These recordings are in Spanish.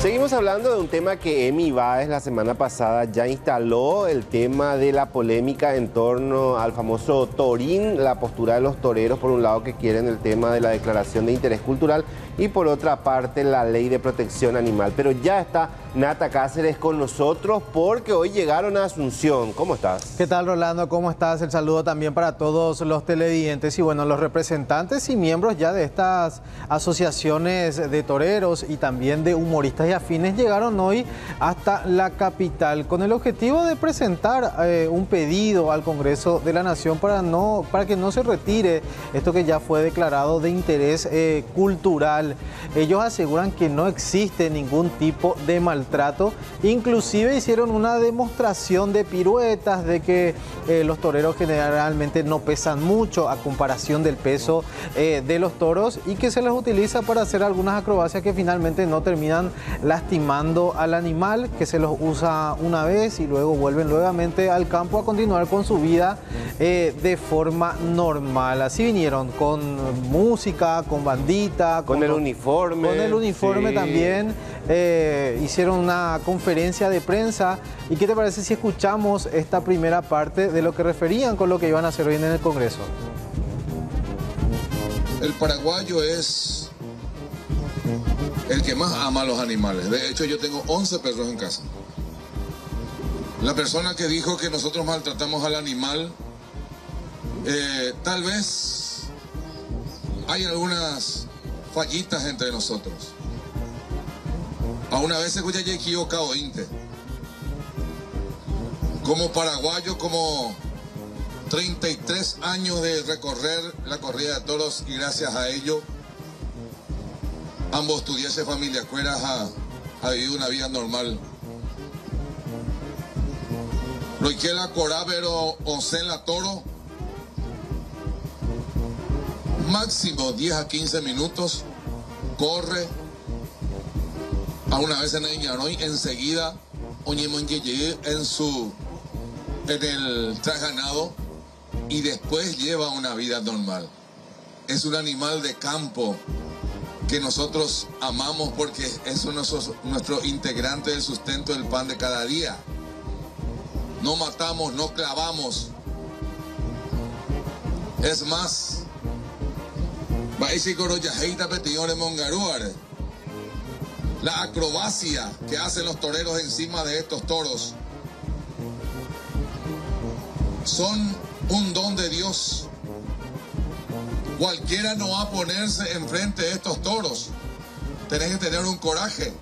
Seguimos hablando de un tema que Emi Báez la semana pasada ya instaló, el tema de la polémica en torno al famoso Torín, la postura de los toreros, por un lado que quieren el tema de la declaración de interés cultural y por otra parte la ley de protección animal. Pero ya está Nata Cáceres con nosotros porque hoy llegaron a Asunción. ¿Cómo estás? ¿Qué tal Rolando? ¿Cómo estás? El saludo también para todos los televidentes y bueno, los representantes y miembros ya de estas asociaciones de toreros y también de humoristas y afines llegaron hoy hasta la capital con el objetivo de presentar eh, un pedido al Congreso de la Nación para, no, para que no se retire esto que ya fue declarado de interés eh, cultural ellos aseguran que no existe ningún tipo de maltrato. Inclusive hicieron una demostración de piruetas, de que eh, los toreros generalmente no pesan mucho a comparación del peso de los toros y que se les utiliza para hacer algunas acrobacias que finalmente no terminan lastimando al animal, que se los usa una vez y luego vuelven nuevamente al campo a continuar con su vida eh, de forma normal. Así vinieron con música, con bandita, con, el uniforme. Con el uniforme también. Eh, hicieron una conferencia de prensa. ¿Y qué te parece si escuchamos esta primera parte de lo que referían con lo que iban a hacer hoy en el Congreso? El paraguayo es el que más ama a los animales. De hecho, yo tengo 11 perros en casa. La persona que dijo que nosotros maltratamos al animal, eh, tal vez hay algunas fallitas entre nosotros. A una vez se escucha equivocado inte. Como paraguayo, como 33 años de recorrer la corrida de toros y gracias a ello ambos estudiantes familia cueras ha, ha vivido una vida normal. Lo que la corábero o la toro máximo 10 a 15 minutos, corre. A una vez en el enseguida, en su, en el ganado y después lleva una vida normal. Es un animal de campo que nosotros amamos porque es nuestro, integrante del sustento del pan de cada día. No matamos, no clavamos. Es más, la acrobacia que hacen los toreros encima de estos toros son un don de Dios. Cualquiera no va a ponerse enfrente de estos toros. Tenés que tener un coraje.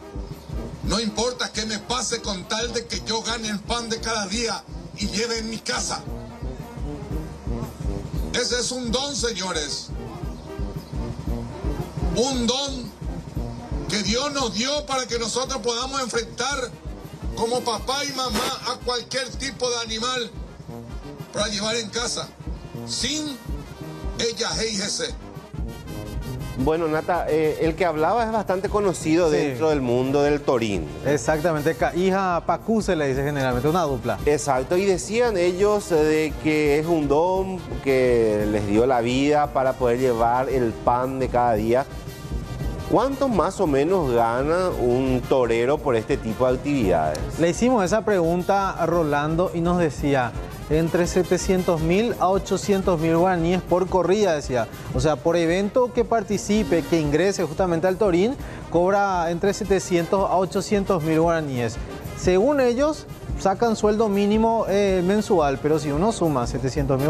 No importa qué me pase con tal de que yo gane el pan de cada día y lleve en mi casa. Ese es un don, señores un don que Dios nos dio para que nosotros podamos enfrentar como papá y mamá a cualquier tipo de animal para llevar en casa sin ella ese. Bueno, Nata, eh, el que hablaba es bastante conocido dentro del mundo del Torín. Exactamente, hija Pacú se le dice generalmente, una dupla. Exacto, y decían ellos de que es un don que les dio la vida para poder llevar el pan de cada día. ¿Cuánto más o menos gana un torero por este tipo de actividades? Le hicimos esa pregunta a Rolando y nos decía entre 700 mil a 800 mil guaraníes por corrida, decía. O sea, por evento que participe, que ingrese justamente al Torín, cobra entre 700 a 800 mil guaraníes. Según ellos, sacan sueldo mínimo eh, mensual, pero si uno suma 700 mil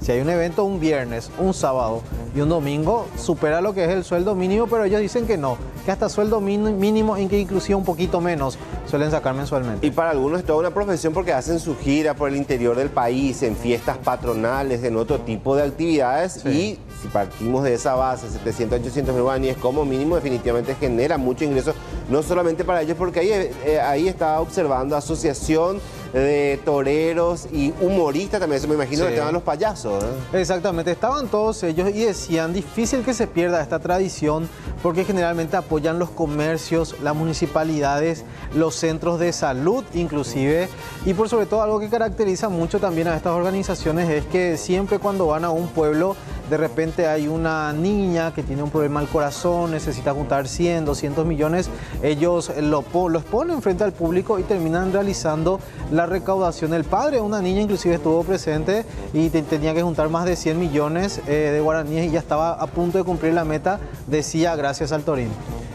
si hay un evento un viernes, un sábado y un domingo, supera lo que es el sueldo mínimo, pero ellos dicen que no, que hasta sueldo mínimo, en que inclusive un poquito menos, suelen sacar mensualmente. Y para algunos es toda una profesión porque hacen su gira por el interior del país, en fiestas patronales, en otro tipo de actividades y si partimos de esa base, 700, 800 mil guaraníes como mínimo, definitivamente genera mucho ingreso, no solamente para ellos, porque ahí, eh, ahí estaba observando asociación de toreros y humoristas también, eso me imagino que estaban los payasos. ¿eh? Exactamente, estaban todos ellos y decían, difícil que se pierda esta tradición porque generalmente apoyan los comercios, las municipalidades, los centros de salud inclusive y por sobre todo algo que caracteriza mucho también a estas organizaciones es que siempre cuando van a un pueblo de repente hay una niña que tiene un problema al corazón, necesita juntar 100, 200 millones, ellos lo, los ponen frente al público y terminan realizando la recaudación. El padre, una niña inclusive estuvo presente y tenía que juntar más de 100 millones eh, de guaraníes y ya estaba a punto de cumplir la meta, decía gracias al Torín.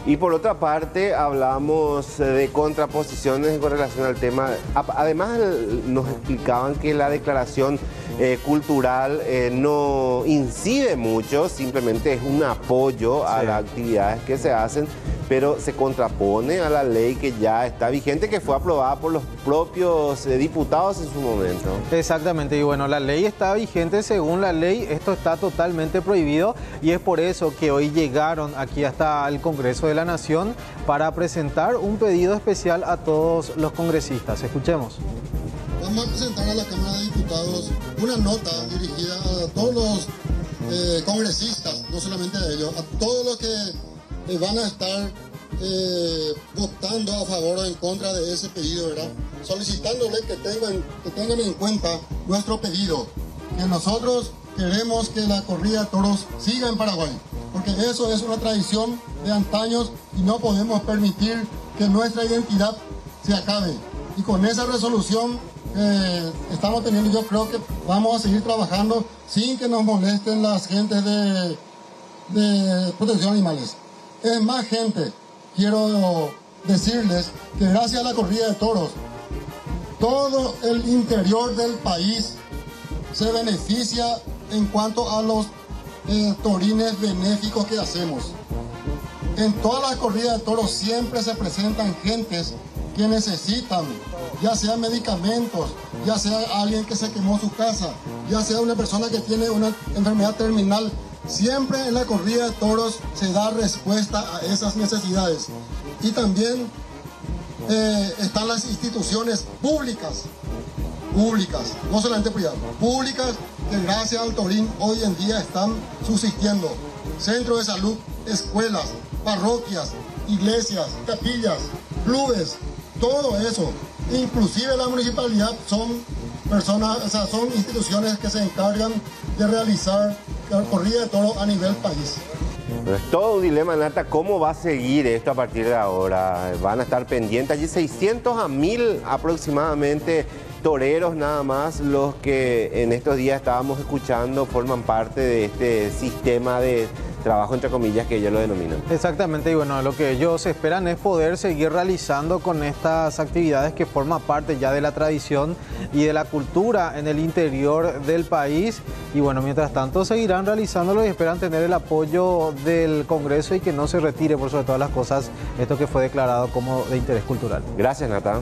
Y por otra parte, hablamos de contraposiciones con relación al tema. Además, nos explicaban que la declaración eh, cultural eh, no incide mucho, simplemente es un apoyo a las actividades que se hacen pero se contrapone a la ley que ya está vigente, que fue aprobada por los propios eh, diputados en su momento. Exactamente, y bueno, la ley está vigente, según la ley esto está totalmente prohibido y es por eso que hoy llegaron aquí hasta el Congreso de la Nación para presentar un pedido especial a todos los congresistas. Escuchemos. Vamos a presentar a la Cámara de Diputados una nota dirigida a todos los eh, congresistas, no solamente a ellos, a todos los que eh, van a estar eh, votando a favor o en contra de ese pedido, ¿verdad? Solicitándole que tengan, que tengan en cuenta nuestro pedido, que nosotros queremos que la corrida de toros siga en Paraguay, porque eso es una tradición de antaños y no podemos permitir que nuestra identidad se acabe. Y con esa resolución eh, estamos teniendo, yo creo que vamos a seguir trabajando sin que nos molesten las gentes de, de protección de animales. Es más gente, quiero decirles que gracias a la corrida de toros, todo el interior del país se beneficia en cuanto a los eh, torines benéficos que hacemos. En todas las corridas de toros siempre se presentan gentes que necesitan, ya sea medicamentos, ya sea alguien que se quemó su casa, ya sea una persona que tiene una enfermedad terminal Siempre en la corrida de toros se da respuesta a esas necesidades. Y también eh, están las instituciones públicas, públicas, no solamente privadas, públicas que gracias al Torín hoy en día están subsistiendo. Centros de salud, escuelas, parroquias, iglesias, capillas, clubes, todo eso. Inclusive la municipalidad son personas, o sea, son instituciones que se encargan de realizar corrida de toro a nivel país. es todo un dilema, Nata, ¿cómo va a seguir esto a partir de ahora? Van a estar pendientes allí 600 a 1000 aproximadamente toreros nada más los que en estos días estábamos escuchando forman parte de este sistema de trabajo entre comillas que ellos lo denominan. Exactamente, y bueno, lo que ellos esperan es poder seguir realizando con estas actividades que forman parte ya de la tradición y de la cultura en el interior del país. Y bueno, mientras tanto seguirán realizándolo y esperan tener el apoyo del Congreso y que no se retire por sobre todas las cosas esto que fue declarado como de interés cultural. Gracias, Nata.